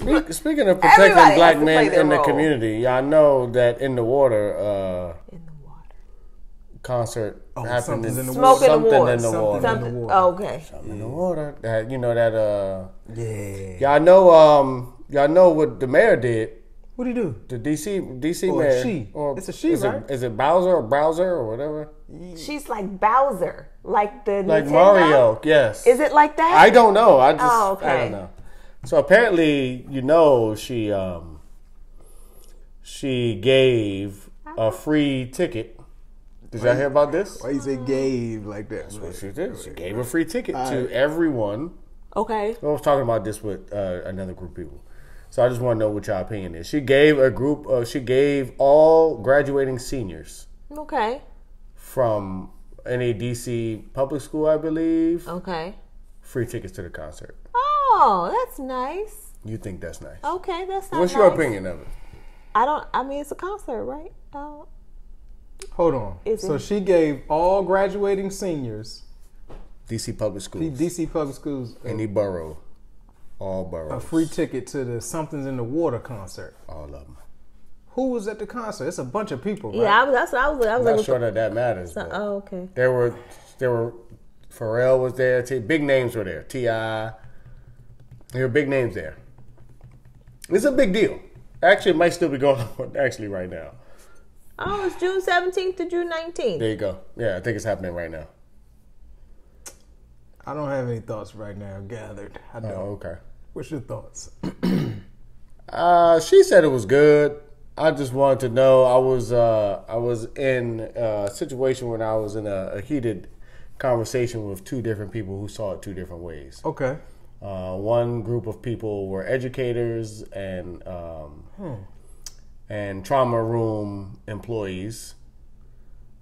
Speak, speaking of protecting Everybody black has to play men their in the role. community, y'all know that in the water uh, In the water. concert Oh, happened. in the Smoke in the water. in Something in the water. Oh, okay. in the water. That you know that uh, Yeah. y'all know um, y'all know what the mayor did. What do you do? The DC DC Or mayor. she. Or It's a she, is right? It, is it Bowser or Browser or whatever? She's like Bowser, like the Like Nintendo? Mario. Yes. Is it like that? I don't know. I just Oh, I don't know. So apparently, you know, she um she gave a free ticket. Did y'all hear about this? Why you say gave like that? What she did? She gave a free ticket to everyone. Okay. I was talking about this with uh, another group of people. So I just want to know what your opinion is. She gave a group. Uh, she gave all graduating seniors Okay. from any DC public school, I believe, Okay. free tickets to the concert. Oh, that's nice. You think that's nice? Okay, that's not What's your opinion of it? I don't. I mean, it's a concert, right? Oh, Hold on. Is so it- she gave all graduating seniors, DC public schools, DC public schools, any uh, borough, all borough. a free ticket to the Something's in the Water concert. all of them. Who was at the concert? It's a bunch of people, right? yeah. I was, that's what I was. I was I'm not like, sure that that matters. But oh, okay. there were, there were, Pharrell was there. T- big names were there. Ti, there were big names there. It's a big deal. Actually, it might still be going on actually right now. Oh, it's June seventeenth to June nineteenth. There you go. Yeah, I think it's happening right now. I don't have any thoughts right now gathered. I don't. Oh, okay. What's your thoughts? Uh, she said it was good. I just wanted to know. I was uh, I was in a situation when I was in a, a heated conversation with two different people who saw it two different ways. Okay. Uh, one group of people were educators and um, and trauma room employees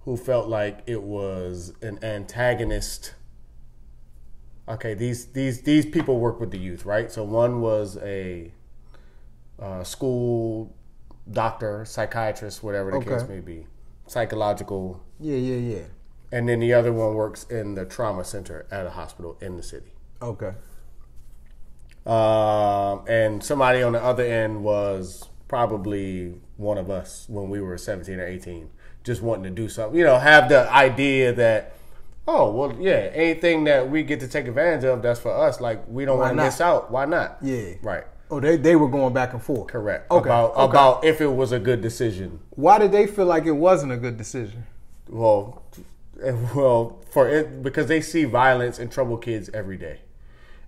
who felt like it was an antagonist. Okay, these these these people work with the youth, right? So one was a uh, school doctor, psychiatrist, whatever the case may be, psychological, Yeah, yeah, yeah. and then the other one works in the trauma center at a hospital in the city. Okay. Um, and somebody on the other end was probably one of us when we were 17 or 18, just wanting to do something. You know, have the idea that, oh, well, yeah, anything that we get to take advantage of, that's for us. Like, we don't want to miss out. Why not? Yeah. Right. Oh, they they were going back and forth. Correct. Okay. About, okay. about if it was a good decision. Why did they feel like it wasn't a good decision? Well, well, for it because they see violence and trouble kids every day,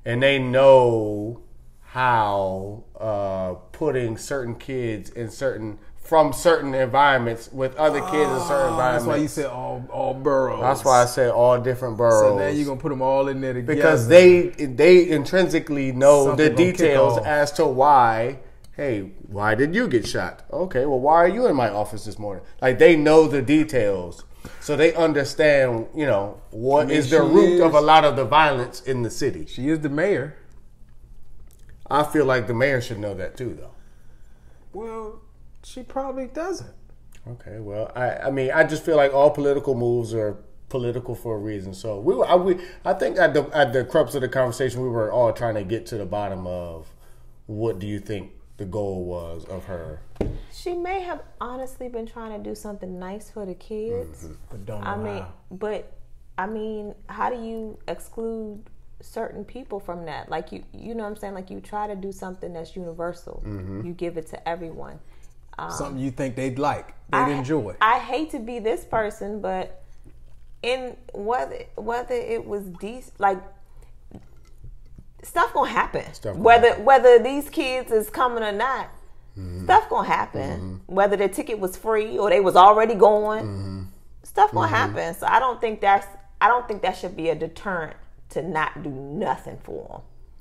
and they know how uh, putting certain kids in certain from certain environments with other kids in certain environments. That's why you said all all boroughs. That's why I said all different boroughs. So now you're gonna put them all in there together. because they they intrinsically know Something the details as to why. Hey, why did you get shot? Okay, well, why are you in my office this morning? Like they know the details, so they understand. You know what I mean, is the root of a lot of the violence in the city. she is the mayor. I feel like the mayor should know that too, though. Well, she probably doesn't. Okay, well, I, I mean, I just feel like all political moves are political for a reason. So we, were, I, we, I think at the at the crux of the conversation, we were all trying to get to the bottom of what do you think the goal was of her. She may have honestly been trying to do something nice for the kids. Mm-hmm. But don't I mean, how. but I mean, how do you exclude certain people from that? Like you, you know what I'm saying? Like you try to do something that's universal. Mm-hmm. You give it to everyone. Um, something you think they'd like, they'd I, enjoy. I hate to be this person, but in whether whether it was decent, like stuff gonna happen. Stuff gonna whether happen. whether these kids is coming or not, Mm-hmm. stuff gonna happen. Mm-hmm. Whether the ticket was free or they was already going, mm-hmm. stuff gonna happen. So I don't think that's I don't think that should be a deterrent to not do nothing for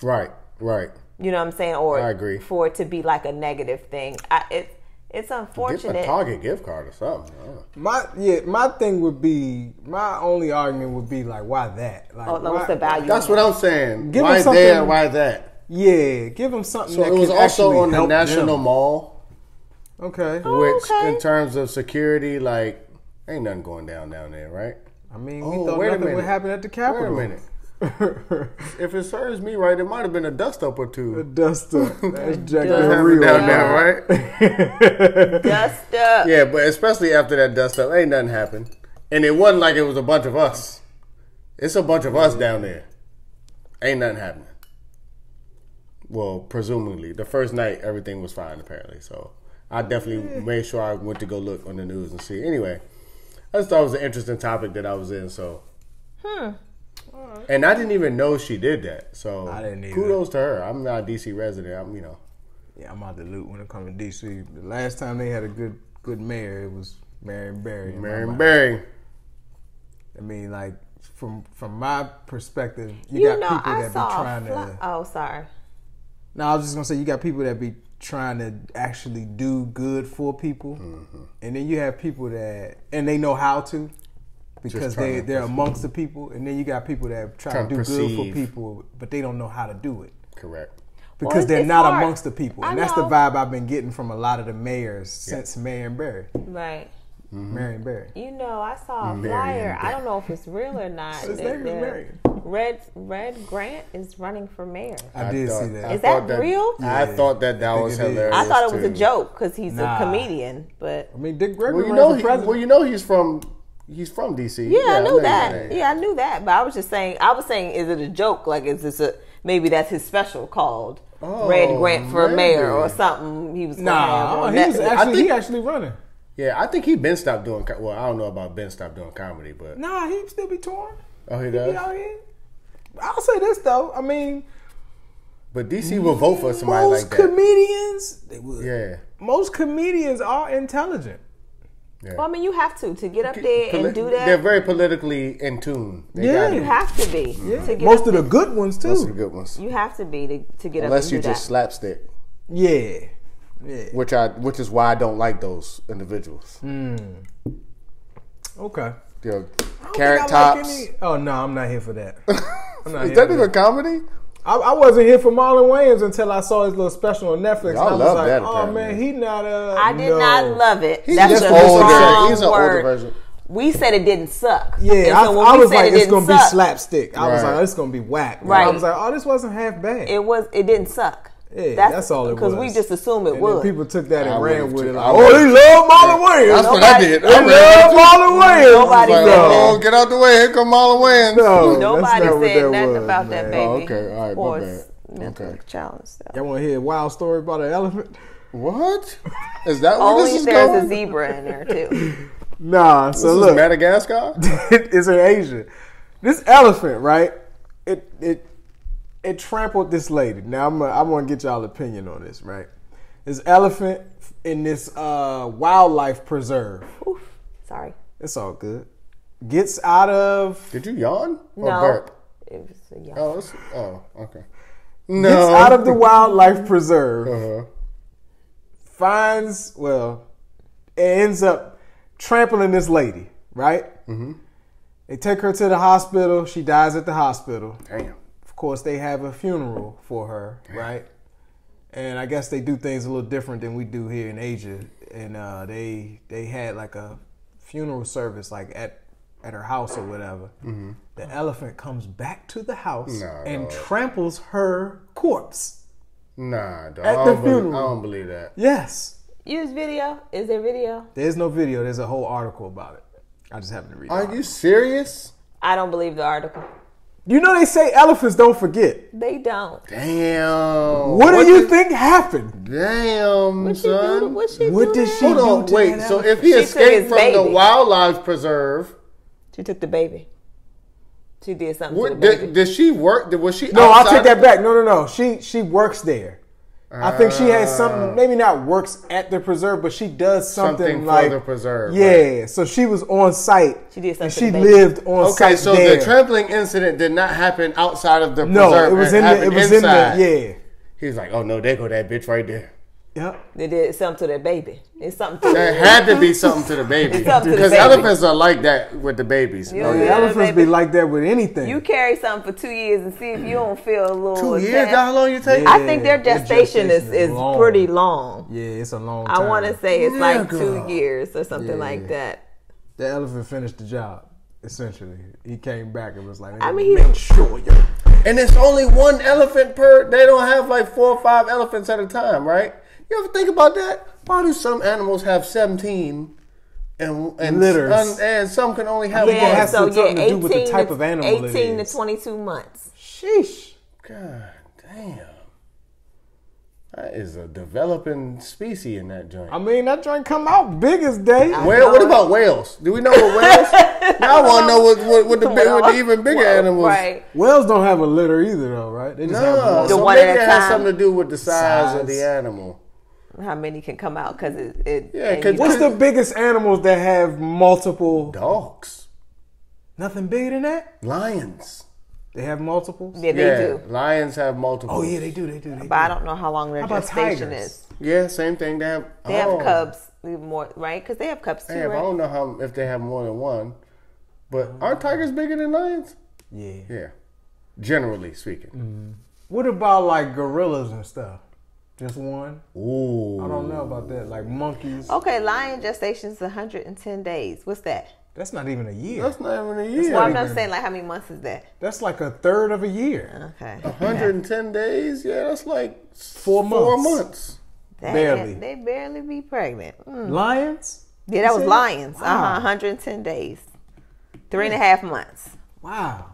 them. Right, right. You know what I'm saying? Or I agree. for it to be like a negative thing. I, it, it's Get a unfortunate. Target gift card or something. I. My yeah, my thing would be my only argument would be like, why that? Like, Oh, what's why- the value? That's what I'm saying. Give why them there? Why that? Yeah, give them something. So that it was can also on the National them. Mall, Okay, Oh, which okay. in terms of security, like ain't nothing going down down there, right? I mean, Oh, we thought wait a nothing would minute. happen at the Capitol. Wait Capitol. a minute. If it serves me right, it might have been a dust up or two. Dust up. That's Jack Dust Del up. Rio. Down Yeah. there, right? Dust up. Yeah, but especially after that dust up, ain't nothing happened. And it wasn't like it was a bunch of us. It's a bunch of us down there. Ain't nothing happening. Well, presumably. The first night, everything was fine, apparently. So I definitely hmm. made sure I went to go look on the news and see. Anyway, I just thought it was an interesting topic that I was in. So. And I didn't even know she did that. So I didn't either. kudos to her. I'm not a DC resident. I'm, you know. Yeah, I'm out the loot when it comes to DC. The last time they had a good good mayor, it was Marion Barry. in Marion. Barry. I mean, like from from my perspective, you, You, got know, people I that saw. be trying fly- to. oh, sorry. No, I was just gonna say you got people that be trying to actually do good for people, Mm-hmm. and then you have people that and they know how to because they to they're amongst the people, and then you got people that try to to do good for people, but they don't know how to do it Correct. because it's- they're not hard. amongst the people, I and that's the vibe I've been getting from a lot of the mayors since Marion Barry. Right. Mm-hmm. Marion Barry. You know, I saw a Marion flyer. I don't know if it's real or not. His name is Marion. Red Red Grant is running for mayor. I, did thought- see that. Is that thought real? I Yeah, thought that that I was hilarious. I thought it was a joke because he's Nah. a comedian. But I mean, Dick Gregory Well, you know, for he, president. well, you know, he's from he's from DC. yeah, I knew know that. Yeah, I knew that. But I was just saying. I was saying, is it a joke? Like, is this a maybe that's his special called Red Oh, Grant for maybe. mayor or something? He was gonna nah, on he was Netflix. actually think- he actually running. Yeah, I think he been stopped doing. co- Well, I don't know about Ben stopped doing comedy, but Nah, he still be torn. oh, he He be does. out here. I'll say this though. I mean, But DC will vote for somebody most like that. comedians, they would. yeah, Most comedians are intelligent. Well, I mean, you have to to get up there Poli- and do that. They're very politically in tune. They Yeah. You have to be Yeah. to get Most of the good ones Those are the too. good ones. You have to be to, to get Unless up you and do just that. slapstick, Yeah, yeah. which I which is why I don't like those individuals. Hmm. Okay. I You know, carrot think I like tops. any- oh no, I'm not here for that. I'm not Is here that for even comedy? I, I wasn't here for Marlon Wayans until I saw his little special on Netflix. Y'all I was love like, that, oh apparently. man, he not a. I did no. not love it. He's That's just a older. strong He's an older version. We said it didn't suck. Yeah, And I, I was like, it it's didn't gonna be slapstick. I was Right. like, it's gonna be whack. Right. I was like, oh, this wasn't half bad. It was. It didn't suck. Yeah, that's all it was. Because we just assumed it and would. then people took that and I ran with it. Like, oh, would've- they love Marlon Wayans. That's what I Nobody- did. They I love ran. Marlon Wayans. Nobody Like, said oh, that. get out the way! Here come Marlon Wayans. No, that's Nobody not what said that nothing was, about that man. baby. Oh, okay. All right, my Or bad. mental Okay. challenge stuff. Y'all want to hear a wild story about an elephant? What? Is that where Only this if is there's going? a zebra in there too. Nah. So This is look, Madagascar. it's in Asia. This elephant, right? It it it trampled this lady. Now I'm gonna, I'm gonna get y'all opinion on this, right? This elephant in this uh, wildlife preserve. Oof. Sorry. It's all good. Gets out of Did you yawn or No. burp? It was a young. Oh, it's, oh, okay. No. gets out of the wildlife preserve. Uh-huh. finds well, it ends up trampling this lady, right? Mm-hmm. They take her to the hospital. She dies at the hospital. Damn. Of course, they have a funeral for her, right? And I guess they do things a little different than we do here in Asia. And uh, they they had like a funeral service like at at her house or whatever. The elephant comes back to the house Nah, and dog. tramples her corpse. Nah, dog. At I the don't believe- I don't believe that. Yes, Use video. Is there video? there's no video. There's a whole article about it. I just happened to read. Are article. you serious? I don't believe the article. You know they say elephants don't forget. They don't. Damn. What, do you did- think happened? Damn, What she do? to- What she What did to she him? Hold on, do to wait. So if he She escaped his from the wildlife preserve, She took the baby. She did something to what, the baby. did, did she work? Did, was she? No, I'll take that back. No, no, no. She she works there. I think she has something. Uh. Maybe not works at the preserve, but she does something, Something for like the preserve, Yeah. So she was on site. She did and something She to the baby. lived on Okay, site so there. the trampling incident did not happen outside of the no, preserve. it was in the. It was inside. in the. Yeah. He was like, "Oh no, there go that bitch right there." Yep. They did something to their baby. It's something to There had to be something to the baby It's something to the because baby. elephants are like that with the babies. You Oh, yeah. Yeah, elephants baby. be like that with anything. You carry something for two years and see if you don't feel a little. Two years? attached. How long you take? Yeah. I think their Their gestation, is, gestation is is long. pretty long. yeah, it's a long time. I want to say it's like Nigga. two years or something Yeah. like that. the elephant finished the job. Essentially, he came back and was like, I mean, make he- sure you. And it's only one elephant per. They don't have like four or five elephants at a time, right? You ever think about that? Why do some animals have seventeen, and and Litters. and, and some can only have think it one? has so to- something yeah, to do with the 18 type to- of animal 18 is. to 22 months. Sheesh. God damn, that is a developing species in that joint. I mean, that joint come out big as day. Whale, what about whales? Do we know what whales? now I want to know what what, what the big, what the even bigger Well, animals. Right. Whales don't have a litter either, though, right? They just have No, one. The so one maybe at it has time. something to do with the size, of the animal. How many can come out? Because it, it. Yeah, and 'cause you What's the biggest animals that have multiple? Dogs, Nothing bigger than that. lions. They have multiples. Yeah, they yeah, do. lions have multiple. Oh yeah, they do. They do. They do. But I don't know how long their How about gestation tigers? is. Yeah, same thing. They have. They oh. have cubs more, right? Because they have cubs too, Damn, I don't know how if they have more than one, but aren't tigers bigger than lions? Yeah. Yeah, generally speaking. What about like gorillas and stuff? Just one? Ooh, I don't know about that. Like monkeys. Okay, lion gestation is 110 days. What's that? That's not even a year. That's not even a year. Well, I'm not not even- saying like how many months is that? That's like a third of a year. Okay. 110 days. Yeah, that's like Four months. Four months. months. That- Barely. They barely be pregnant. Mm. Lions? Yeah, that was said- lions. Uh-huh, 110 days. Three and a half months. Wow.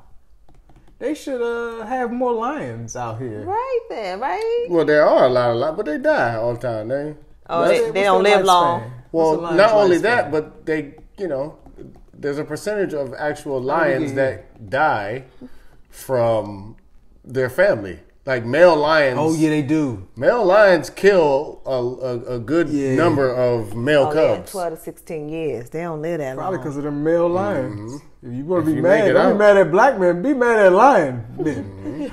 They should uh, have more lions out here. Right then, right? Well, there are a lot of lions, but they die all the time. They Oh, they, they don't their live long. lifespan? What's well, not only lifespan? that, but they, you know, there's a percentage of actual lions yeah. that die from their family. Like male lions. Oh yeah, they do. Male lions kill a, a, a good Yeah. number of male Oh, yeah, cubs. 12 to 16 years. They don't live that Probably long. because of the male lions. If you want Mm-hmm. To be mad, don't out. be mad at black men. Be mad at lion men.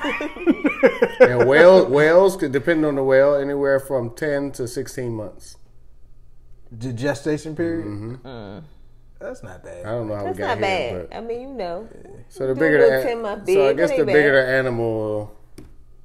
and whale, whales, could depend on the whale, anywhere from 10 to 16 months. The gestation period. Mm-hmm. That's not bad. I don't know how That's we got not here, bad. but I mean, you know. so the bigger little the 10 month so I guess the bigger bad. the animal,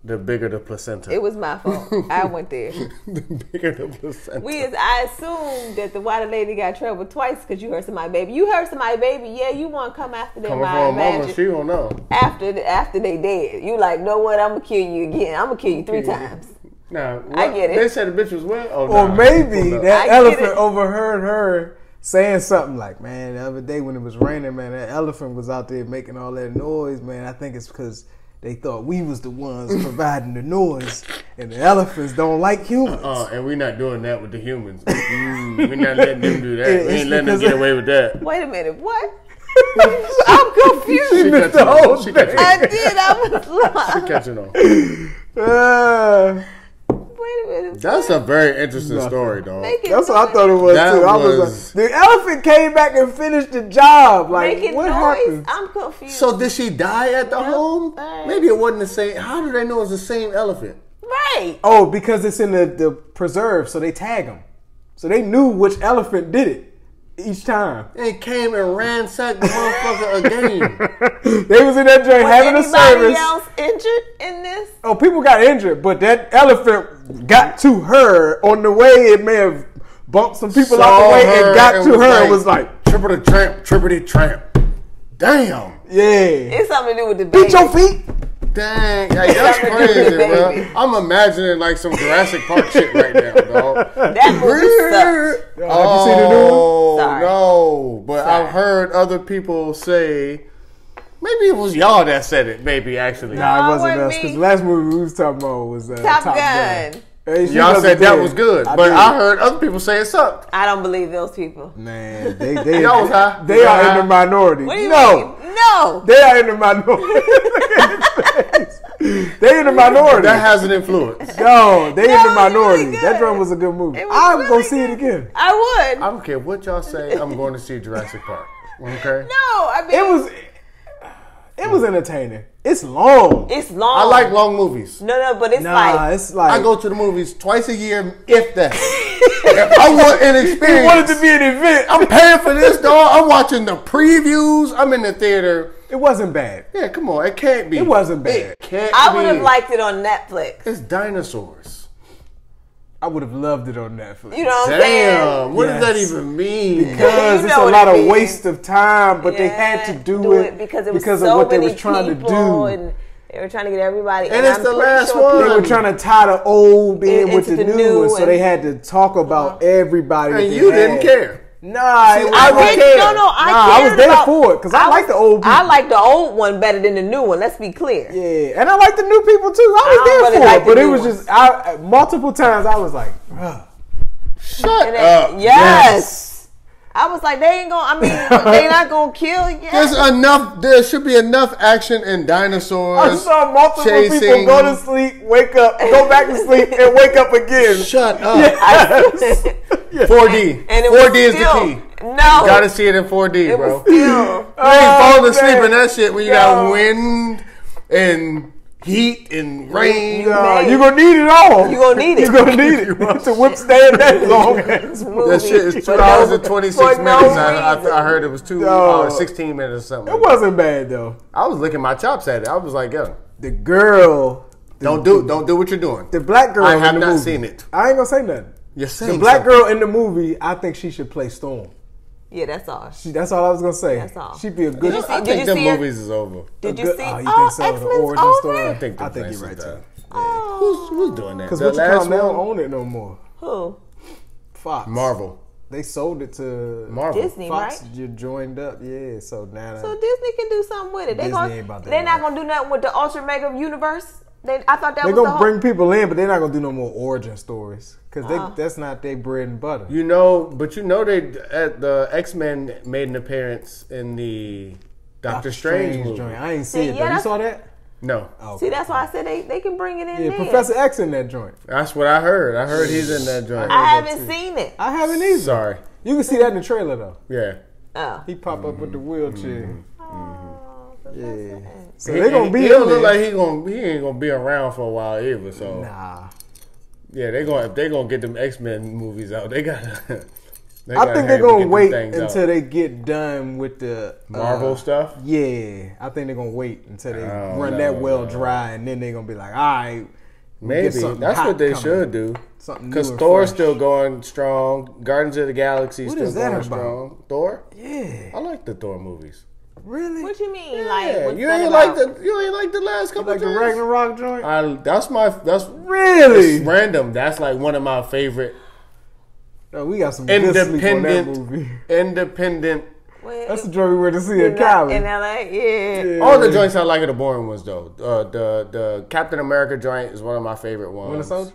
the bigger the placenta. It was my fault. I went there. the bigger the placenta. We, is- I assumed that the white lady got trouble twice because you heard somebody baby. You heard somebody baby, yeah. You want to come after them. Coming I from a mama, she don't know. after the, after they dead, you like, know what? I'm gonna kill you again. I'm gonna kill you three times. Now, I get it. They said the bitch was wet. Oh, Or nah. maybe that I elephant it. overheard her saying something like, "Man, the other day when it was raining, man, that elephant was out there making all that noise, man. I think it's because." They thought we was the ones providing the noise, and the elephants don't like humans. Uh, and we're not doing that with the humans. Mm, we're not letting them do that. We ain't letting them get away with that. Wait a minute, what? I'm confused. She missed catching the on. whole thing. I did. I was She catching on. Uh, wait a minute. That's a very interesting Nothing. story, dog. Make it that's what I thought it was That too. I was was- like, the elephant came back and finished the job. Like, Making what noise. happened? I'm confused. So did she die at the home? Alright. Maybe it wasn't the same. How do they know it's the same elephant? right. Oh, because it's in the, the preserve, so they tag them. So they knew which elephant did it each time. And came and ransacked the motherfucker again. they was in that joint Was having a anybody service. else injured in this? Oh, people got injured, but that elephant got to her on the way. It may have bumped some people out the way and got and to was her. like, and was like, trippity tramp, trippity tramp. Damn. yeah, It's something to do with the baby. beat your feet. Dang, like, that's Something to do with crazy, bro. I'm imagining like some Jurassic Park shit right now, dog. That movie sucked. Yo, have you seen the new one? Oh Sorry. no! But Sorry. I've heard other people say maybe it was y'all that said it. Maybe actually, No, it it wasn't wasn't us. Because the last movie we was talking about was uh, Top Top, Gun. Gun. Hey, y'all said that was good, I but did. I heard other people say it sucked. I don't believe those people. Man, they they, Y'all was high? they Y'all are in high? the minority. What do you no, mean? No. they are in the minority. they in the minority. That has an influence. no, they in No, the minority. really that good. drum was a good movie. I'm really gonna see it again. I would. I don't care what y'all say. I'm going to see Jurassic Park. Okay. no, I mean It was it was entertaining. It's long. It's long. I like long movies. No, no, but it's Nah, like it's like I go to the movies twice a year, if that. If I want an He experience. wanted to be an event. I'm paying for this, dog. I'm watching the previews. I'm in the theater. It wasn't bad. Yeah, come on. It can't be. It wasn't bad. It can't I would have liked it on Netflix. It's dinosaurs. I would have loved it on Netflix. You know what I'm saying? Damn, what does that even mean? because You it's a lot it of means. waste of time, but they had to Yeah, do, it, because it was because so of what they were trying to do. and they were trying to get everybody. And it's I'm the last sure one. they were trying to tie the old in In- with the, the new, new one, so they had to talk about everybody. And they you didn't had. care. Nah, it was I I don't care. no, no, I Nah, I was there about- for it, 'cause I like was- the old I like the old one better than the new one. Let's be clear. Yeah, and I like the new people too. I was I there for like it, the but it was ones. just I, multiple times I was like. Shut And then- up. yes. I was like, they ain't gonna. I mean, they not gonna kill you. There's enough. There should be enough action in dinosaurs. I saw multiple people go to sleep, wake up, go back to sleep, and wake up again. Shut up. Yes. 4D. and it 4D is still, the key. No, You Gotta see it in 4D, it bro. still. You ain't Oh, falling asleep man. in that shit when you Yo. got wind and heat and rain. You- Nah, Man. you gonna need it all. You're gonna need it. You gonna need it to withstand that long ass. That shit is two hours and twenty six for no minutes. I, I. I heard it was two uh, sixteen minutes or something. It wasn't bad though. I was licking my chops at it. I was like, yo, The girl, don't do don't do what you're doing. the black girl. I have not movie, seen it. I ain't gonna say nothing. You're saying The black something. girl in the movie, I think she should play Storm. Yeah, that's all. She, that's all I was gonna say. That's all. She'd be a good. Did you see- I did think you them see movies is over. Did a you good- see? Oh, you oh, think so? The X-Men's origin over? story? I think I think you're right too. done. Oh, Who's who's doing that? Because The what you call last they don't one, own it no more. who? Fox. Marvel. They sold it to Marvel. Disney, Fox. right? You joined up, yeah. So now, So Disney can do something with it. They Disney gonna, ain't about that they're not life. gonna do nothing with the Ultra Mega Universe. They, I thought that they're was gonna whole. bring people in, but they're not gonna do no more origin stories because Uh. Uh-huh. that's not their bread and butter. You know, but you know they at the X Men made an appearance in the Doctor, Strange, movie. joint. I ain't See, see it. yeah. You saw that? No, Oh, See, that's why I said they, they can bring it in yeah, there. Professor X in that joint. that's what I heard. I heard he's in that joint. I that haven't seen it. I haven't either. Sorry. You can see that in the trailer though. Yeah. Oh. He pop up with the wheelchair. Oh, Yeah. So He- they gonna be He don't look like he gonna he ain't gonna be around for a while either. So Nah. yeah, they gonna if they gonna get them X Men movies out, they gotta. they I gotta think they're gonna get wait things out. until they get done with the uh, Marvel stuff. Yeah, I think they're gonna wait until they Oh, run no, that well no. dry, and then they're gonna be like, all right, Maybe that's what they coming. should do. Something Because Thor's fresh. still going strong. Guardians of the Galaxy What still is that going about? strong. Thor. Yeah, I like the Thor movies. Really. What you mean? Yeah, Like, what's you that ain't about? like the you ain't like the last couple like the joints? Ragnarok joint? I, that's my that's really? it's random. That's like one of my favorite No, we got some good that independent movie. independent. Well, That's the joint we went to see in, in Cali. in LA, yeah. Yeah. All the joints I like are the boring ones though. Uh, the the Captain America joint is one of my favorite ones. Winter Soldier?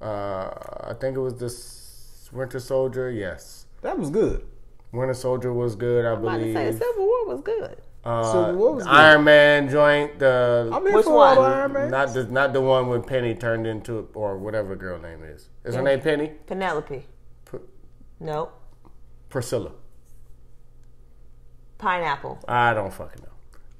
Uh, I think it was this Winter Soldier. Yes, That was good. Winter Soldier was good. I I'm about to believe. say Civil War was good. Uh, Civil War was good. Iron Man joint. The I'm in Which for all the one? Iron Man. not the not the one when Penny turned into or whatever girl name is. Is her name Penny? Penelope. P- Nope. Priscilla. Pineapple. I don't fucking know.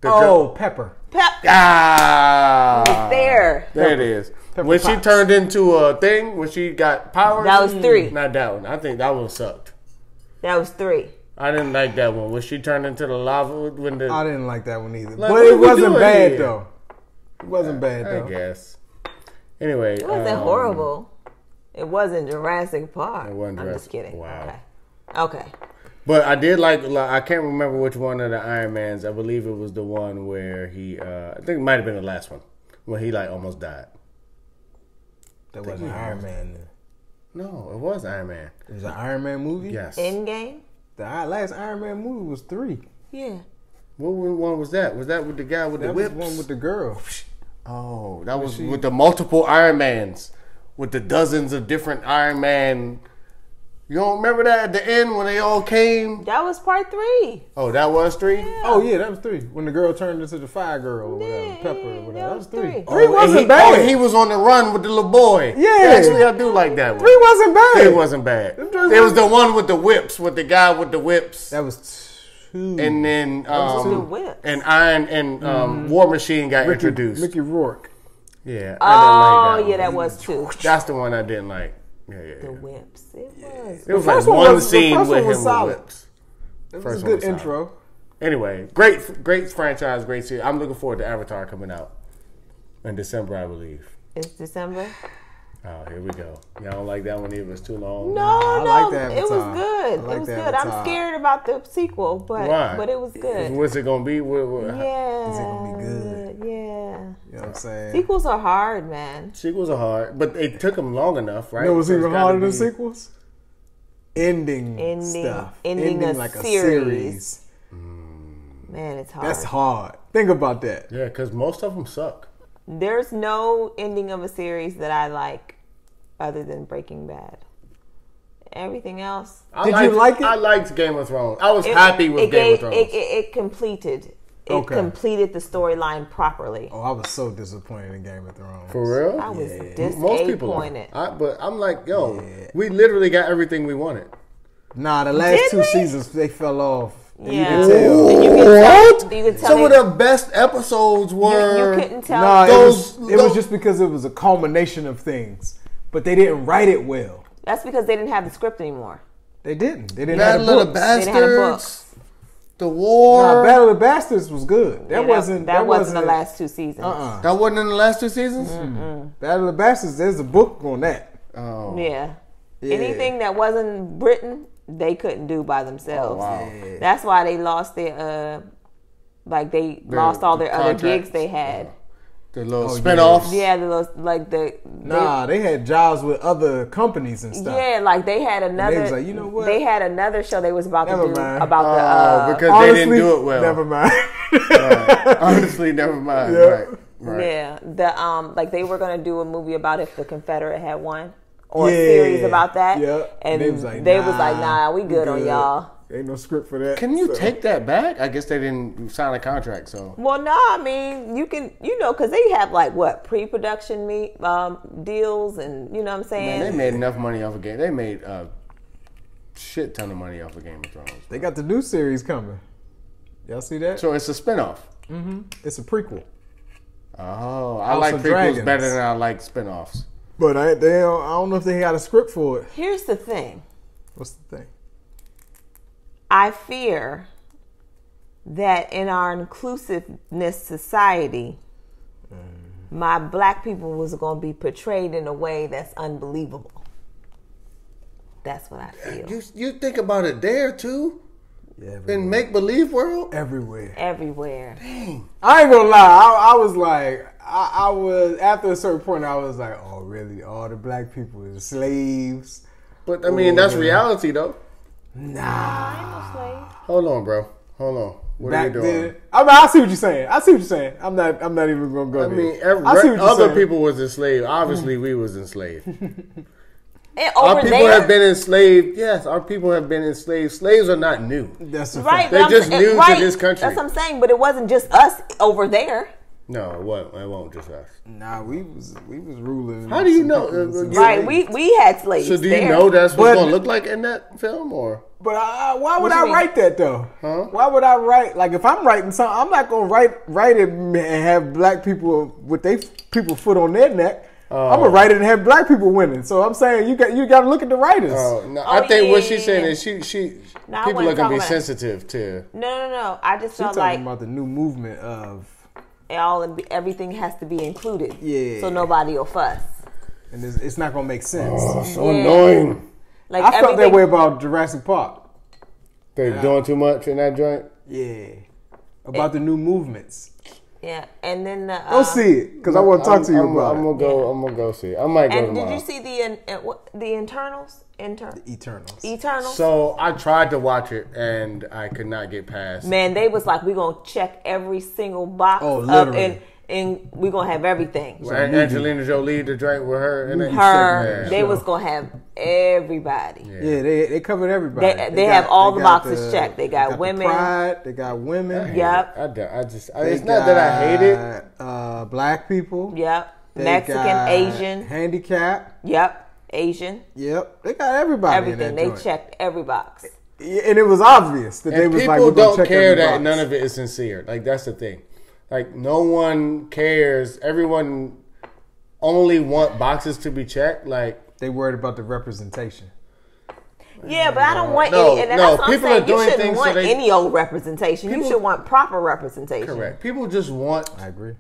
The oh, girl- Pepper. Pep. ah, there. There it is. Pepper when she Potts. turned into a thing, when she got powers. That was three. Not that one. I think that one sucked. That was three. I didn't like that one. When she turned into the lava, when the I didn't like that one either. Like, but it wasn't bad here? though. It wasn't bad though. I guess. Anyway, It wasn't um, horrible. It wasn't Jurassic Park. It wasn't I'm just kidding. wow. Okay. Okay. But I did like, like. I can't remember which one of the Iron Mans. I believe it was the one where he. Uh, I think it might have been the last one when he like almost died. That wasn't Iron Man. Then. No, it was Iron Man. It was an Iron Man movie. Yes. Endgame. The last Iron Man movie was three. Yeah. what one was that? Was that with the guy with That the was whips? one with the girl. oh, that was she- with the multiple Iron Mans, with the dozens of different Iron Man. You don't remember that at the end when they all came? That was part three. Oh, that was three. Oh yeah, that was three. When the girl turned into the fire girl or whatever, Yeah, Pepper or whatever. that That was was three. three. Three wasn't he, bad. Oh, he was on the run with the little boy. Yeah. actually, I do like that one. Three wasn't bad. It wasn't bad. Them joints There was wasn't- the one with the whips, with the guy with the whips, That was two. and then was um, the whips. and Iron and um, War Machine got Mickey, introduced. Mickey Rourke. Yeah. Oh, I didn't like yeah, that that was two. That's the one I didn't like. Yeah, yeah. The yeah. whips. It was. It was like one one was- the scene first with one was him solid. with whips. That was a good was solid. intro. Anyway, great, great franchise, great series. I'm looking forward to Avatar coming out in December, I believe. It's December. Oh, here we go. Y'all don't like that one either. It's too long. No, I no, like the it was Avatar. good. I like it was the good. I'm scared about the sequel, but Why? but it was good. What's it gonna be? What, what, Yeah. Is it gonna be good? Yeah. You know what I'm saying? Sequels are hard, man. Sequels are hard, but it took them long enough, right? You know what's So even harder than sequels? Ending, Ending- stuff. ending a like a series. series. Man, it's hard. That's hard. Think about that. Yeah, because most of them suck. There's no ending of a series that I like other than Breaking Bad. Everything else, I Did you liked- like it? I liked Game of Thrones. I was it- happy with it Game gave- of Thrones. It, it, it completed. It Okay. completed the storyline properly. Oh, I was so disappointed in Game of Thrones. For real? I was Yeah. most people are. I, but I'm like, yo, Yeah. we literally got everything we wanted. Nah, the last Did two we? seasons they fell off. And You Yeah. can tell. And you can tell- you can tell Some they- of the best episodes were. you couldn't tell. Nah, Those- it was it was just because it was a culmination of things, but they didn't write it well. That's because they didn't have the script anymore. They didn't. They didn't have Battle the of the books. They didn't have the Bastards, the War. Nah, Battle of the Bastards was good. That Yeah, wasn't. That, wasn't the last two seasons. Uh-uh. that wasn't in the last two seasons. Battle of the Bastards. There's a book on that. Oh, Yeah. Yeah. Anything that wasn't Britain, they couldn't do by themselves. Oh, wow. Yeah. That's why they lost their uh like they lost all their other contracts. gigs they had. the little Oh, spin-offs. Yeah, the little- like the Nah, they had jobs with other companies and stuff. yeah, like they had another. was like, you know what? They had another show they was about Never to do mind. about the Oh, uh, because they didn't do it well. Never mind. Honestly, never mind. Yeah. Right. Right. yeah the um like they were gonna do a movie about if the Confederate had won or Yeah. a series about that. Yeah. and They was like, they was like, nah, nah, we good on y'all. Ain't no script for that. Can you so. take that back? I guess they didn't sign a contract, so. Well, no, I mean you can, you know, because they have like what pre-production meet um, deals, and you know what I'm saying. Man, they made enough money off a game. They made a shit ton of money off of Game of Thrones. They got the new series coming. Y'all see that? So it's a spinoff. Mm-hmm. It's a prequel. Oh, I House like prequels Dragons. better than I like spinoffs. But I, they don't, I don't know if they got a script for it. Here's the thing: What's the thing? I fear that in our inclusiveness society, my black people was going to be portrayed in a way that's unbelievable. That's what I feel. You you think about it there too? Yeah, In make believe world? everywhere. Everywhere. Dang. I ain't gonna lie. I, I was like, I, I was after a certain point. I was like, oh really? All the black people is slaves? But I mean that's reality though. Nah. Hold on, bro. Hold on. What Back are you doing? then, I mean, I see what you're saying. I see what you're saying. I'm not. I'm not even gonna go I there. mean, every, I see what you're other saying. people was enslaved. Obviously, hmm. we was enslaved. And Our people there, have been enslaved. Yes, our people have been enslaved. Slaves are not new. That's a right? They're I'm just saying- new to this country. That's what I'm saying. But it wasn't just us over there. No, it won't. It won't just us. Nah, we was we was ruling. How do you know? Uh, Right? We we had slaves. So do you there. know that's what's But- gonna look like in that film, or But I, why would I mean? write that though? Huh? Why would I write like if I'm writing something, I'm not gonna write write it and have black people with they people foot on their neck. I'm gonna write it and have black people winning. So I'm saying you got you got to look at the writers. Oh, no, Oh, I think yeah, what she's saying is she she No, people are gonna be sensitive to. No, no, no. I just She's felt talking like about the new movement of, all and everything has to be included. Yeah. So nobody will fuss. and it's, it's not gonna make sense. So Yeah. annoying. Like I felt that way about Jurassic Park. They're doing too much in that joint. Yeah, about the new movements. Yeah, and then the. Uh, Don't see it because I want to talk to you I'm, about I'm gonna go. I'm gonna go see. It. I might go And did you see the in, uh, what, the internals? Inter Eternals. Eternals. So I tried to watch it and I could not get past. Man, they was like, we gonna check every single box. Oh, up and and we gonna have everything. An- Angelina Jolie to drink with her and it. Her, Man. they was gonna have everybody. Yeah, they they covered everybody. They- they have all the got boxes checked. They got the women. pride. They got women. Yep. I, don't- I just. I, They it's not that I hate it. Uh, black people. Yep. They Mexican, got Asian. handicap. Yep. Asian. Yep, they got everybody. in Everything. that They joint. checked every box. And it was obvious that they was people like, we're gonna don't check care that box. none of it is sincere. Like that's the thing. Like no one cares. Everyone only want boxes to be checked. Like They worried about the representation. Yeah, but I don't want No, any. And no, that's what I'm people saying. are You doing shouldn't things so want they- any old representation. you should want proper representation. correct. People just want I agree.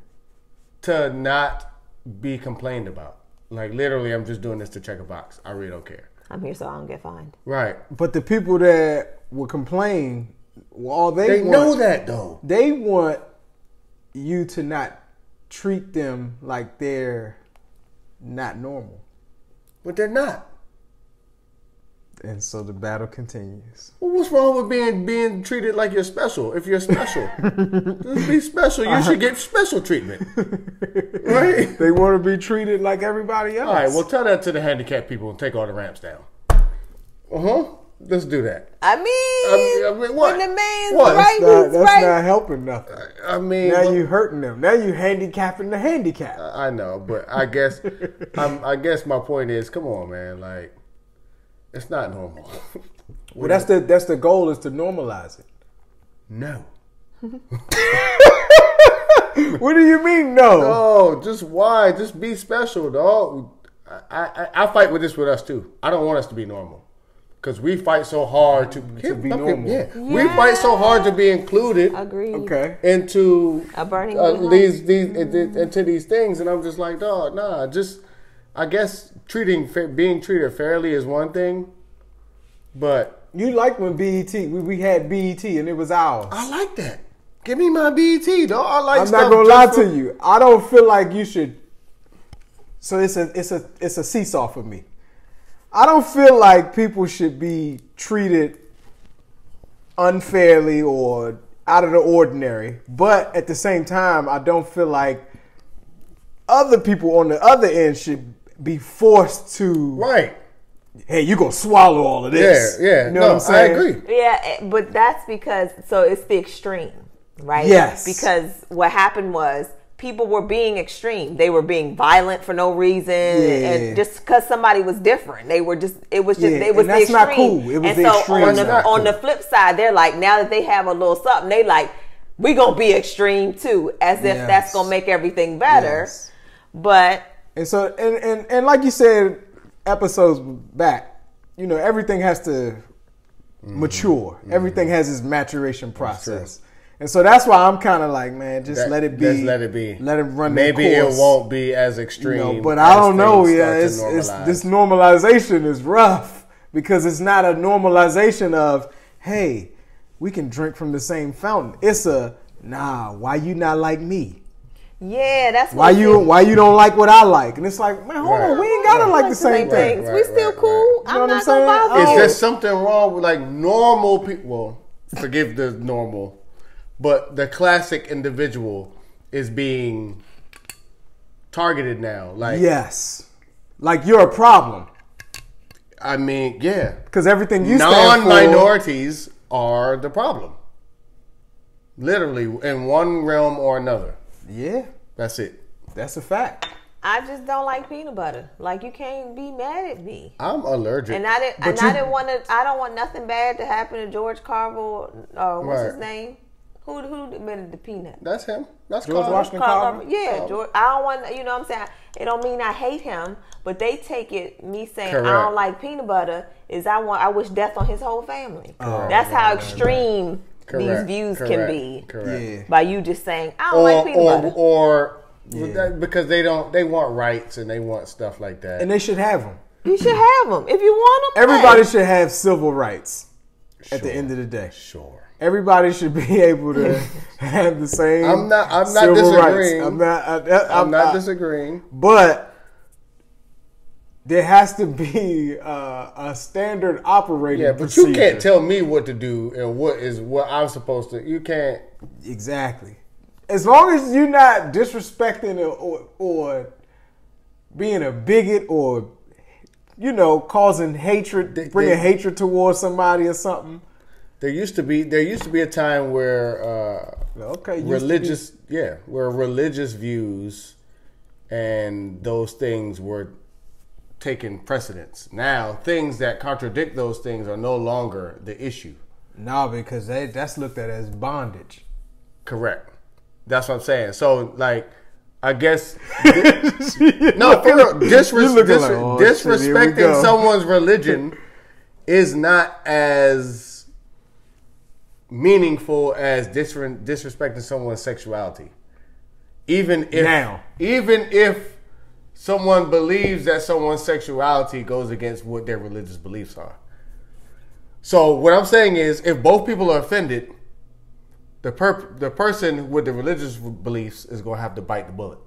to not be complained about. Like literally, I'm just doing this to check a box. I really don't care. I'm here so I don't get fined. Right? But the people that will complain, well, all they, They want, know that though. They want you to not treat them like they're not normal, But they're not. And so the battle continues. Well, what's wrong with being being treated like you're special? If you're special, just be special. You should get special treatment, right? They want to be treated like everybody else. All right. Well, tell that to the handicapped people and take all the ramps down. Uh huh. Let's do that. I mean, I mean, what? when the man's What? right, that's, not, he's that's right. not helping nothing. I mean, Now but- you hurting them. Now you handicapping the handicap. I know, but I guess I'm, I guess my point is, come on, man. Like, it's not normal. Well, that's the that's the goal is to normalize it. no. What do you mean no? Oh, just why? Just be special, dog. I, I I fight with this with us too. I don't want us to be normal because we fight so hard to, To be normal. Yeah. we fight so hard to be included Agreed. Okay. into A burning uh, blue these these into these things, and I'm just like, dog, nah. Just I guess treating being treated fairly is one thing, but You like when BET we, we had BET and it was ours. I like that. Give me my BET, dog. I like. I'm not gonna lie for- to you. I don't feel like you should. So it's a it's a it's a seesaw for me. I don't feel like people should be treated unfairly or out of the ordinary, but at the same time, I don't feel like other people on the other end should be forced to. Right. Hey, you gonna swallow all of this? Yeah. Yeah. You know no, what I'm saying? I agree. Yeah, eh, but that's because so it's the extreme, right? Yes. Because what happened was people were being extreme. They were being violent for no reason, and just because somebody was different, they were just. It was just. Yeah, it was and that's the not extreme. cool. It was and the so extreme. on the That's not on the flip side, they're like now that they have a little something, they like we gonna be extreme too, as if Yes. that's gonna make everything better. Yes. But And so, and, and, and like you said, episodes back, you know, everything has to mm-hmm. mature. Mm-hmm. Everything has its maturation process. And so that's why I'm kind of like, man, just That- let it be. Just let it be. Let it run. Maybe it course, won't be as You extreme. know, but I don't know. Yeah, it's, it's this normalization is rough because it's not a normalization of, hey, we can drink from the same fountain. It's a nah. Why you not like me? Yeah, that's Why what you why you don't like what I like? And it's like, man, hold Right. on, we ain't gotta Right. like the same Right, thing. right, we still right, cool. You know I'm what not I'm saying? gonna bother Is there something wrong with like normal people? Well, forgive the normal, but the classic individual is being targeted now. Like, Yes, like you're a problem I mean, yeah, because everything you stand for. non-minorities are the problem. Literally, in one realm or another. Yeah, That's it. that's a fact. I just don't like peanut butter. Like you can't be mad at me. I'm allergic. And I didn't. And you- I didn't want to. I don't want nothing bad to happen to George Carver. Uh, what's his name? Who who invented the peanut? That's him. That's George Carter. Washington Carver. Carver? Yeah, George. I don't want. You know what I'm saying? It don't mean I hate him, but they take it. Me saying I don't like peanut butter is I want. I wish death on his whole family. Correct. That's how extreme these Correct. views can be. Correct. Yeah, By you just saying I don't Or, like peanut or, butter. or Yeah. that- because they don't, they want rights and they want stuff like that. and they should have them. you should have them if you want them. Everybody should have civil rights at the end of the day. sure. Everybody should be able to have the same. I'm not- I'm not civil disagreeing. Rights. I'm not. I, I, I'm not I- disagreeing. But there has to be uh, a standard operating Yeah, but procedure. you can't tell me what to do and what is what I'm supposed to. You can't. Exactly. As long as you're not disrespecting or, or, or being a bigot or, you know, causing hatred, They- bringing they- hatred towards somebody or something. There used to be there used to be a time where uh, Okay. used to be- religious yeah where religious views and those things were taking precedence. Now things that contradict those things are no longer the issue. No, because they, that's looked at as bondage. Correct. That's what I'm saying. So like. I guess no, for real, disres- dis- like, oh, shit, disrespecting go. someone's religion is not as meaningful as dis- disrespecting someone's sexuality. Even if Now. even if someone believes that someone's sexuality goes against what their religious beliefs are. So what I'm saying is, if both people are offended, the per- the person with the religious beliefs is going to have to bite the bullet.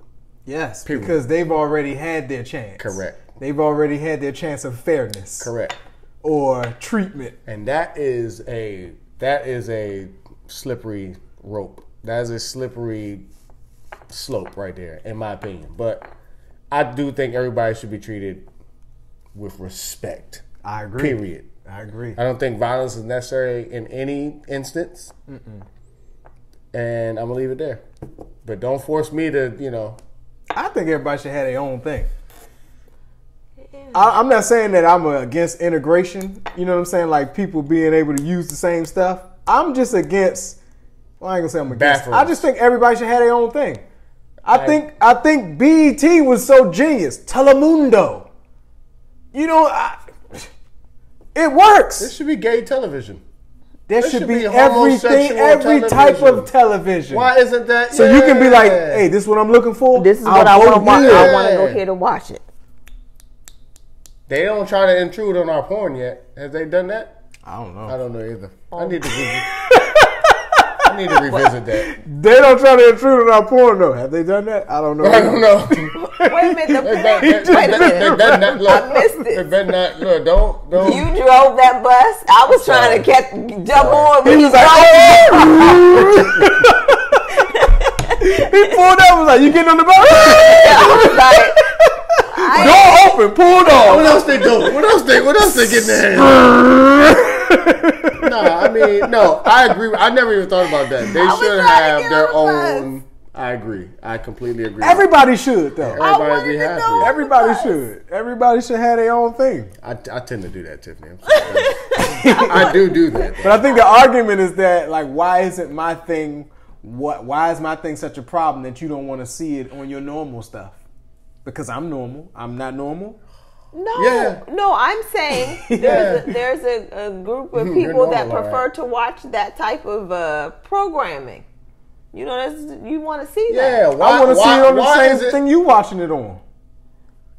Yes, Period. because they've already had their chance. Correct. They've already had their chance of fairness Correct. or treatment. And that is a that is a slippery rope. That is a slippery slope right there, in my opinion. But I do think everybody should be treated with respect. I agree. Period. I agree. I don't think violence is necessary in any instance. And I'm gonna leave it there. But don't force me to, you know. I think everybody should have their own thing. I, I'm not saying that I'm against integration. You know what I'm saying? Like people being able to use the same stuff. I'm just against. Well, I ain't gonna say I'm against. Bathrooms. I just think everybody should have their own thing. I I- think I think BET was so genius. Telemundo. You know, I, it works. This should be gay television. There There should, should be, be everything, homosexual every type of television. Why isn't that? So you can be like, "Hey, this is what I'm looking for. This is I'll what I want to watch. here." I want to go Yeah. here to watch it. They don't try to intrude on our porn yet. Have they done that? I don't know. I don't know either. Oh. I need to. Re- I need to revisit that. They don't try to intrude on our porn though. Have they done that? I don't know. I don't know. Wait a minute. The They porn, wait a they- they minute. better not- look, I missed it. better not look. Don't don't. You drove that bus. I was trying to catch jump on. He was oh! He pulled up. Was like, "You getting on the boat? I was like, I, Door open. Pulled what else they do? What else they? What else they getting their hands? On? No, I mean no. I agree. I never even thought about that. They was should have their on the bus. own. I agree. I completely agree. Everybody should though. Everybody wanted be happy. Everybody should. Everybody should have their own thing. I, I tend to do that, Tiffany. I'm. I do do that. But I think the argument is that like, why isn't my thing? What? Why is my thing such a problem that you don't want to see it on your normal stuff? Because I'm normal. I'm not normal. No, Yeah. no. I'm saying there's a, there's a, a group of people that prefer right. to watch that type of uh, programming. You know, that's, you want to see Yeah, that, why, I want to see it on the same it- thing you watching it on.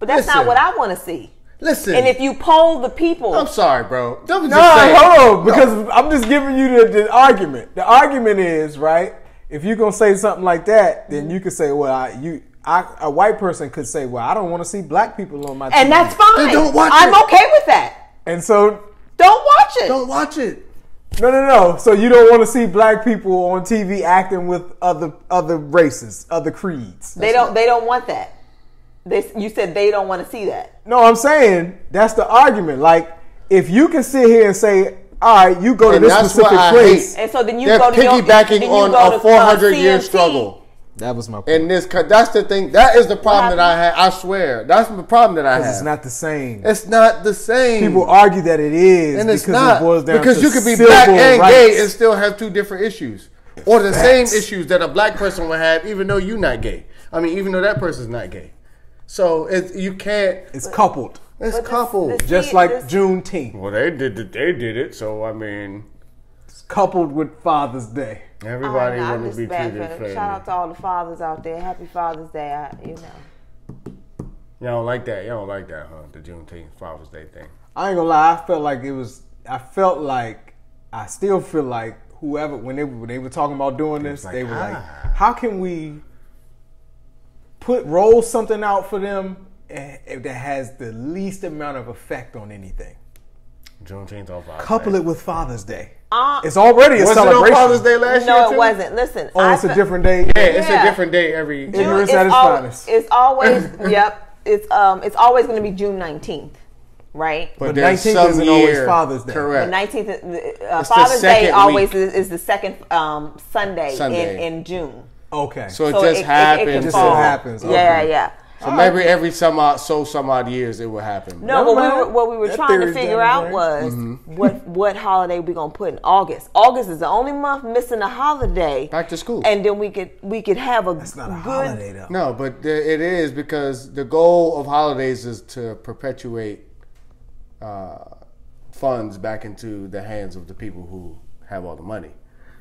but that's not what I want to see. Listen, And if you poll the people, I'm sorry, bro. That was No, just saying. hold on, because I'm just giving you the, the argument. The argument is right. If you're gonna say something like that, then you could say, "Well, I, you, I, a white person could say, well, I don't want to see black people on my." TV. And TV. that's fine. don't watch I'm it. okay with that. and so Don't watch it. Don't watch it. no, no, no. So you don't want to see black people on TV acting with other other races, other creeds. They don't. They don't want that. They, you said they don't want to see that. No, I'm saying that's the argument. Like, if you can sit here and say, "All right, you go to this that's specific what I place," hate. And so then you They're go to your- piggybacking then you on go a uh, 400 year struggle. That was my point. In this, that's the thing. That is the problem that I had. I swear, that's the problem that I Because have. it's not the same. It's not the same. People argue that it is, and it's because not it boils down because to you could be black and gay and still have two different issues, or the Facts. same issues that a black person would have, even though you're not gay. I mean, even though that person's not gay. So it's you can't. It's coupled, It's But this- coupled. this- just like this- Juneteenth. well, they did it. They did it. So I mean, It's coupled with Father's Day. everybody I- I'm want to just be bad treated for- fairly. Shout out to all the fathers out there. Happy Father's Day. I, you know. Y'all don't like that. Y'all don't like that, huh? The Juneteenth Father's Day thing. I ain't gonna lie. I felt like it was. I felt like. I still feel like whoever when they when they were talking about doing this, like, they were like, ah. "How can we put roll something out for them eh, eh, that has the least amount of effect on anything? Juneteenth on Father's Couple Day. it with Father's Day. Uh, It's already a Was it on. Father's Day last year? no, it wasn't. Listen. Oh, I it's a different day. Yeah, it's Yeah. a different day every. June- Ignorance it's at its al- finest. It's always yep. It's um. It's always going to be June nineteenth, right? But there's 19th isn't always Father's Day. Correct. The nineteenth, uh, the Father's Day second always is, is the second um, Sunday, Sunday. In, in June. Okay. So it So just it, happens. It, it can Just so happens, Yeah, yeah. So maybe every some odd, so some odd years it will happen. No, Never what we were, what we were That trying to figure out the was Mm-hmm. what what holiday we gonna put in August. August is the only month missing a holiday, Back to school. and then we could we could have a It's not a good. holiday though. No, but there- it is because the goal of holidays is to perpetuate uh, funds back into the hands of the people who have all the money.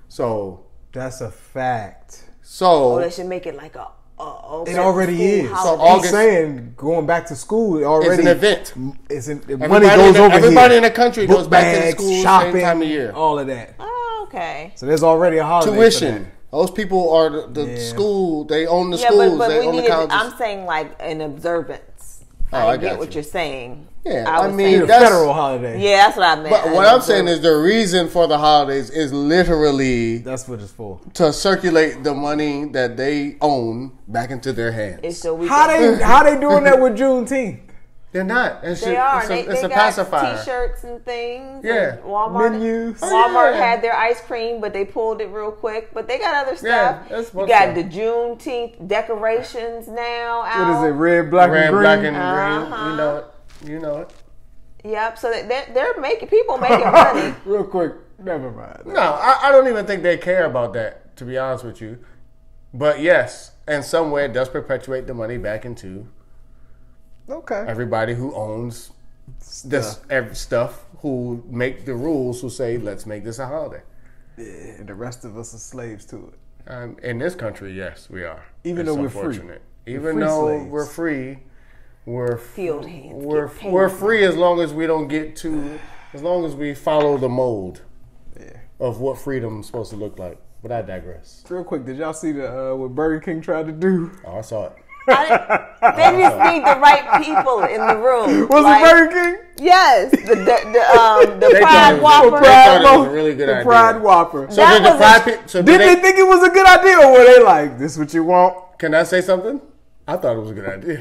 So, That's a fact. Oh, so they should make it like a uh, okay, It already school is. holiday. So August- He's saying going back to school it already It's an event. It's an, Everybody money in goes the- over everybody here. in the country Book goes back to the bags, school same shopping, time of year. All of that. Oh, okay. So there's already a holiday. for Tuition. that. Those people are the, the Yeah. school. They own the Yeah, schools. but, but they we own the needed. colleges. I'm saying like an observance. Oh, I, I get got what you. you're saying. Yeah, I, I mean, saying- That's- federal holiday. yeah, that's what I meant. but an what I'm saying is the reason for the holidays is literally That's what it's for. to circulate the money that they own back into their hands. it's so we How can- they how they doing that with Juneteenth? They're not. It's, They ju- are. it's a, they it's they a got pacifier. T-shirts and things. Yeah. and Walmart. Menus. Walmart Yeah. had their ice cream, but they pulled it real quick. But they got other Yeah, stuff. that's you got up. the Juneteenth decorations now What out. is it? Red, black, Red, and green. black, and Uh-huh. green. You know it. You know it. Yep. So they're, they're making people making money. Real quick. Never mind. No, I, I don't even think they care about that, to be honest with you. But yes, in some way, it does perpetuate the money back into Okay. everybody who owns this ev- stuff, who make the rules, who say, let's make this a holiday. Yeah, and the rest of us are slaves to it. Um, in this country, yes, we are. Even It's though we're free. unfortunate. Even free though slaves. we're free, we're Field hands. we're get we're free as long as we don't get to, as long as we follow the mold Yeah. of what freedom's supposed to look like. But I digress. Real quick, did y'all see the uh, what Burger King tried to do? Oh, I saw it. I- they just need the right people in the room. Was Like, it Burger King? Yes, the the, the um the They thought it Pride Whopper. they thought it was a really good the idea. Pride Whopper. So That did the was a- pe- So did did they they, think it was a good idea, or were they like, "This what you want"? Can I say something? I thought it was a good idea.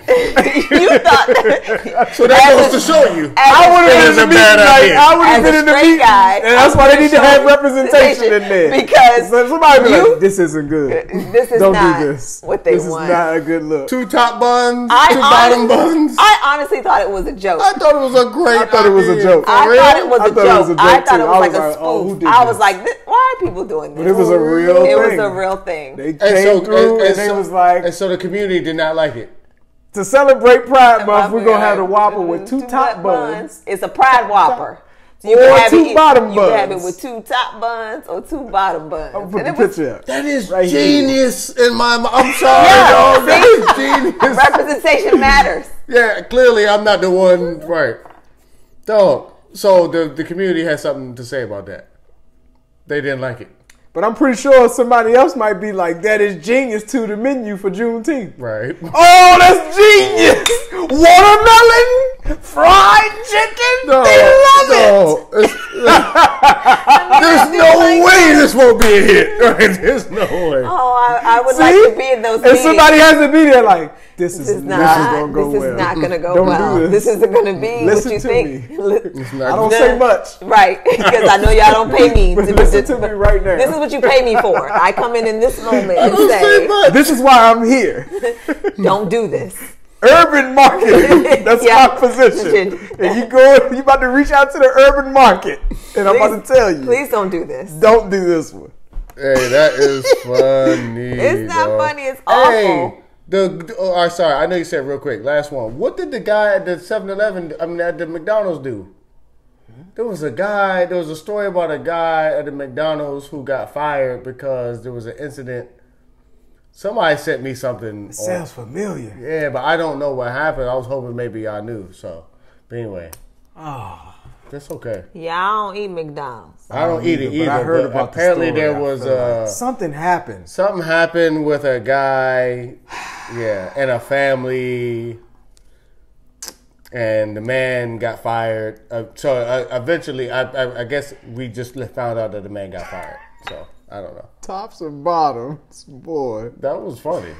you thought So that goes to show you. I would It have been a in the bad meeting. Like, idea. I would have been a in the straight meeting, guy, and that's why they need to have representation in there. because So somebody be you- like, "This isn't good. Uh, this is Don't not do this. what they this want. is not a good look." Two top buns, I two bottom honestly- buns. I honestly thought it was a joke. I thought it was a great I thought it was a joke. I real? thought it was I a thought it joke. was a I joke, thought too. it I was like was a like, oh, who spoof. did I was like, why are people doing this?" But this? it was a real thing. It was a real thing. They came through, and, and they was like, and so the community did not like it. "To celebrate Pride Month, we're gonna have the Whopper with two top buns." It's a Pride Whopper. So you Or two it, bottom you can have it buns. with two top buns or two bottom buns. I'm gonna And put the was picture up. That is Right here. genius in my mind. I'm sorry, Yeah, dog. That see? genius. representation matters. Yeah, clearly I'm not the one. Right. Dog. So the, the community has something to say about that. They didn't like it. But I'm pretty sure somebody else might be like, "That is genius to the menu for Juneteenth." Right. Oh, that's genius! Watermelon, fried chicken. No, they love it. no. It's- there's no way this won't be a hit. Right? There's no way. Oh, I, I would See? like to be in those And meetings. somebody has to be there, like, "This is this this is is, not. gonna go this well. is not going to go Don't well. do This this. isn't going to be Listen what you to think. Not I don't say much. Right, because I know y'all don't pay me. To- listen to me right now. This is what you pay me for. I come in in this moment and say say, much. This is why I'm here. "Don't do this." Urban market. That's Yeah. my position. Position. And you go, you about to reach out to the urban market, and I'm about to tell you, Please don't do this. don't do this one. Hey, that is funny. It's not dog. funny. It's awful. Hey, the oh, all right, sorry, I know you said real quick. Last one. What did the guy at the 7-Eleven, I mean at the McDonald's do? There was a guy. There was a story about a guy at the McDonald's who got fired because there was an incident. Somebody sent me something. on- Sounds familiar. yeah, but I don't know what happened. I was hoping maybe y'all knew. So, but anyway, Oh, that's okay. Yeah, I don't eat McDonald's. I don't eat it but either. I heard but about the apparently story. there was feel uh, like something happened. something happened with a guy, yeah, and a family, and the man got fired. Uh, so uh, eventually, I, I, I guess we just found out that the man got fired. So I don't know. Tops and bottoms, boy. That was funny.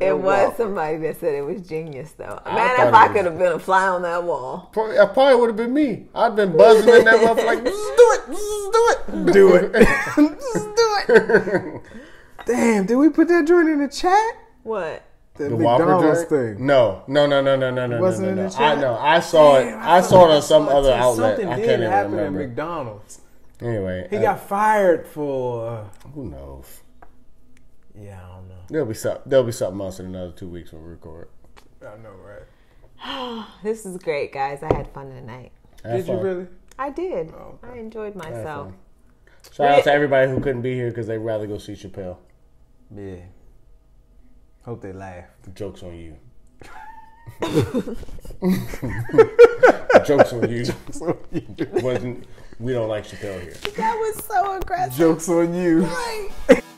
It was wow. somebody that said it was genius, though. I Man, if I could have been a fly on that wall. Probably, I probably would have been me. I'd been buzzing in that motherfucker like, just do it, just do it, Do it. Just do it. Damn, did we put that joint in the chat? What? The, The Whopper McDonald's joint? thing. No, no, no, no, no, no, no, Wasn't no, in no. the no. I know. I saw it. Damn, I saw it on some other outlet. Something I did can't even happen remember. at McDonald's. Anyway, He uh, got fired for. Uh, who knows? yeah, I don't know. There'll be some. There'll be something else in another two weeks when we record. I know, right? This is great, guys. I had fun tonight. Have Did you really? I did. Oh, okay. I enjoyed myself. fun. Shout out to everybody who couldn't be here because they'd rather go see Chappelle. Yeah. Hope they laugh. The Jokes on you. Jokes on you. Wasn't we don't like Chappelle here. That was so aggressive. Jokes on you. Right.